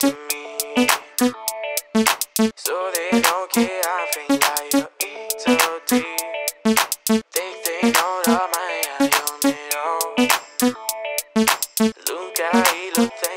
To me So they know que I feel like you eat so deep. They they know that my yo me know Luka y lo they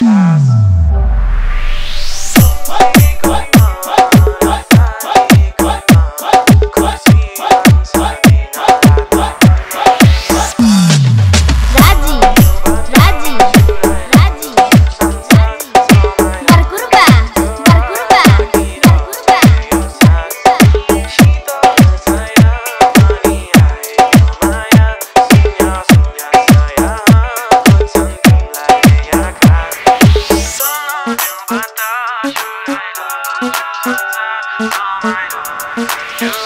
Raaji, So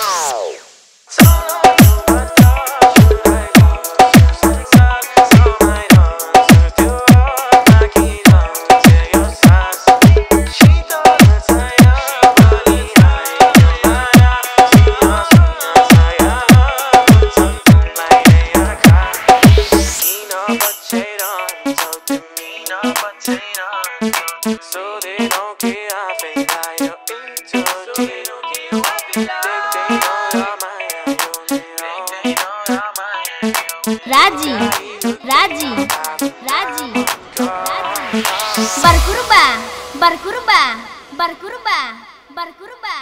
Raji, Raji, Raji, Raji. Berkurba, berkurba, berkurba, berkurba.